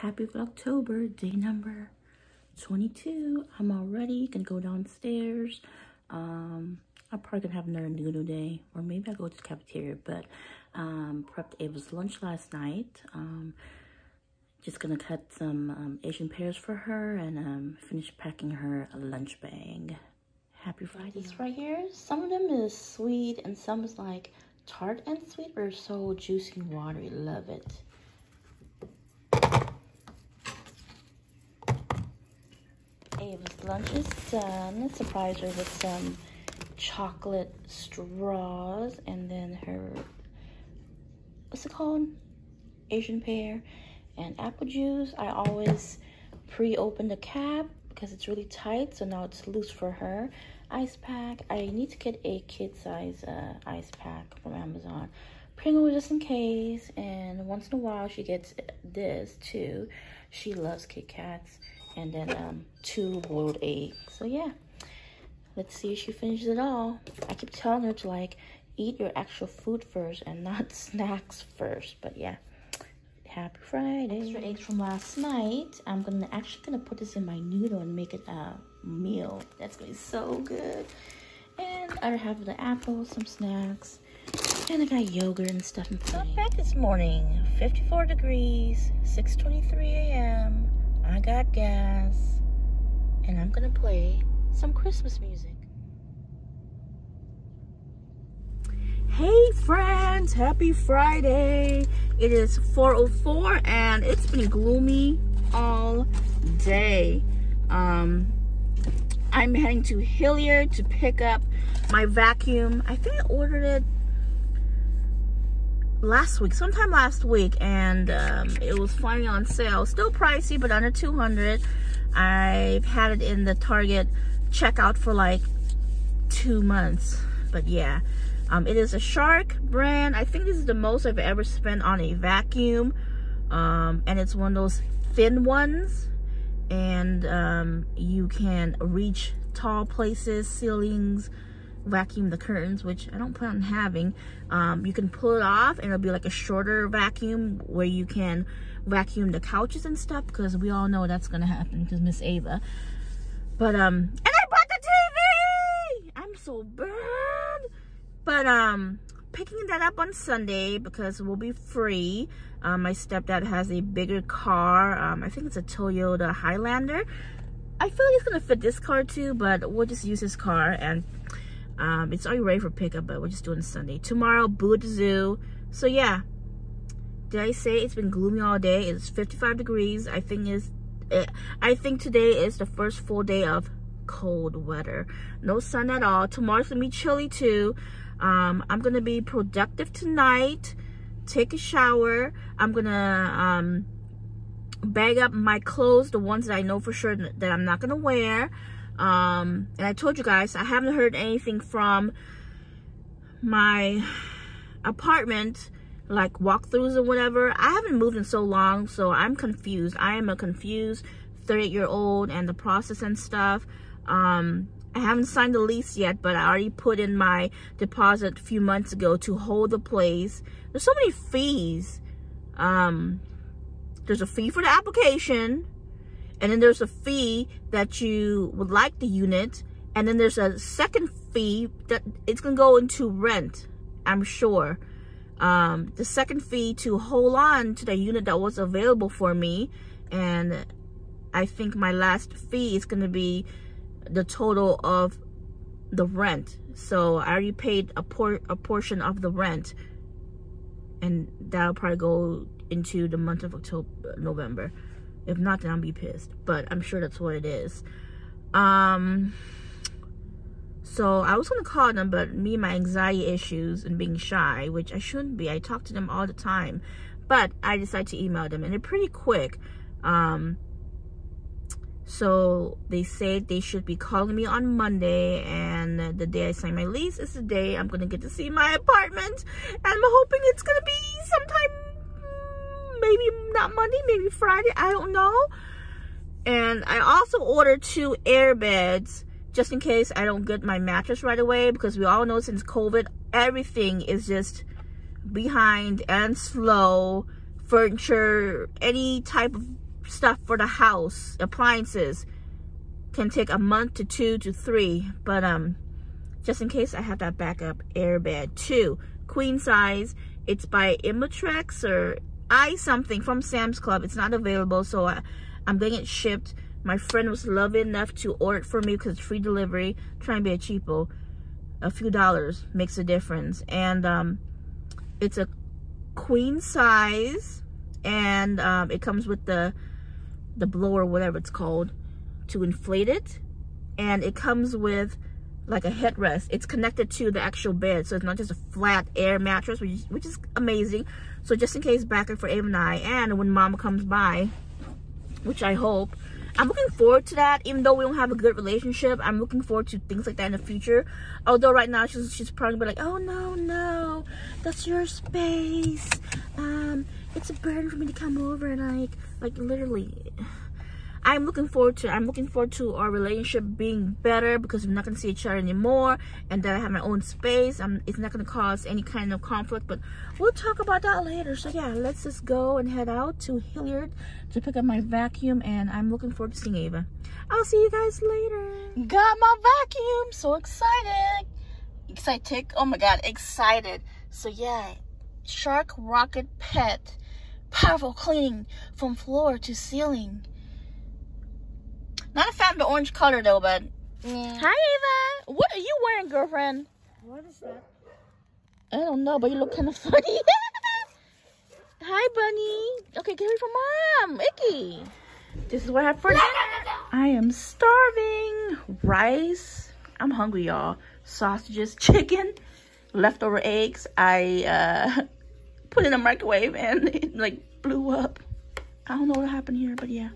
Happy October, day number 22. I'm all ready. Gonna go downstairs. Um, I'm probably gonna have another noodle day, or maybe I'll go to the cafeteria, but um, prepped Ava's lunch last night. Um, just gonna cut some um, Asian pears for her and um, finish packing her lunch bag. Happy Friday. This right here, some of them is sweet and some is like tart and sweet, but so juicy and watery. Love it. Lunch is done. Surprise her with some chocolate straws and then her, what's it called? Asian pear and apple juice. I always pre-open the cap because it's really tight, so now it's loose for her. Ice pack. I need to get a kid size uh, ice pack from Amazon. Pringles just in case, and once in a while she gets this too. She loves Kit Kats and then um, two boiled eggs. So yeah, let's see if she finishes it all. I keep telling her to like eat your actual food first and not snacks first. But yeah, happy Friday. Extra eggs from last night. I'm gonna actually gonna put this in my noodle and make it a meal. That's gonna be so good. And I have the apple, some snacks. And I got yogurt and stuff. Got back this morning, 54 degrees, 6.23 a.m. I got gas, I'm gonna play some Christmas music. Hey friends, happy Friday. It is 4.04 and it's been gloomy all day. Um, I'm heading to Hilliard to pick up my vacuum. I think I ordered it last week, sometime last week, and um, it was finally on sale. Still pricey, but under 200. I've had it in the Target checkout for like two months, but yeah. Um, it is a Shark brand. I think this is the most I've ever spent on a vacuum. Um, and it's one of those thin ones. And um, you can reach tall places, ceilings, vacuum the curtains, which I don't plan on having. Um, you can pull it off and it'll be like a shorter vacuum where you can vacuum the couches and stuff because we all know that's going to happen because Miss Ava. But, um, and I bought the TV! I'm so bad. But, um, picking that up on Sunday because we'll be free. Um, my stepdad has a bigger car. Um, I think it's a Toyota Highlander. I feel like it's going to fit this car too, but we'll just use his car and um, it's already ready for pickup, but we're just doing Sunday. Tomorrow, Boo at the Zoo. So yeah, did I say it's been gloomy all day? It's 55 degrees. I think is, eh, I think today is the first full day of cold weather. No sun at all. Tomorrow's gonna be chilly too. Um, I'm gonna be productive tonight. Take a shower. I'm gonna um, bag up my clothes, the ones that I know for sure that I'm not gonna wear. Um, and I told you guys, I haven't heard anything from my apartment, like walkthroughs or whatever. I haven't moved in so long, so I'm confused. I am a confused 38 year old and the process and stuff. Um, I haven't signed the lease yet, but I already put in my deposit a few months ago to hold the place. There's so many fees. Um, there's a fee for the application and then there's a fee that you would like the unit. And then there's a second fee that it's gonna go into rent i'm sure. Um, the second fee to hold on to the unit that was available for me. And i think my last fee is gonna be the total of the rent. So i already paid a, por a portion of the rent. And that'll probably go into the month of october november if not, then I'll be pissed. But I'm sure that's what it is. Um, so I was going to call them, but me my anxiety issues and being shy, which I shouldn't be. I talk to them all the time. But I decided to email them, and they're pretty quick. Um, so they said they should be calling me on Monday, and the day I sign my lease is the day I'm going to get to see my apartment. And I'm hoping it's going to be sometime maybe not Monday, maybe Friday, I don't know. And I also ordered two air beds just in case I don't get my mattress right away because we all know since COVID, everything is just behind and slow. Furniture, any type of stuff for the house, appliances, can take a month to two to three. But um, just in case, I have that backup air bed too. Queen size. It's by Imatrex or I something from Sam's Club. It's not available, so I, I'm getting it shipped. My friend was loving enough to order it for me because it's free delivery. Try and be a cheapo. A few dollars makes a difference. And um, it's a queen size. And um, it comes with the the blower, whatever it's called, to inflate it. And it comes with like a headrest. It's connected to the actual bed, so it's not just a flat air mattress, which is, which is amazing. So just in case backup for Ava and I, and when Mama comes by, which I hope, I'm looking forward to that. Even though we don't have a good relationship, I'm looking forward to things like that in the future. Although right now she's she's probably be like, oh no no, that's your space. Um, it's a burden for me to come over and like like literally. I'm looking forward to I'm looking forward to our relationship being better because we're not gonna see each other anymore and that I have my own space. I'm, it's not gonna cause any kind of conflict, but we'll talk about that later. So yeah, let's just go and head out to Hilliard to pick up my vacuum and I'm looking forward to seeing Ava. I'll see you guys later. Got my vacuum, so excited. Excited, oh my god, excited. So yeah, Shark Rocket Pet. Powerful cleaning from floor to ceiling. Not a fan of the orange color though, but. Yeah. Hi, Ava. What are you wearing, girlfriend? What is that? I don't know, but you look kind of funny. Hi, bunny. Okay, get ready for mom. Icky. This is what I have for dinner. I am starving. Rice. I'm hungry, y'all. Sausages, chicken, leftover eggs. I uh, put in a microwave and it like blew up. I don't know what happened here, but yeah.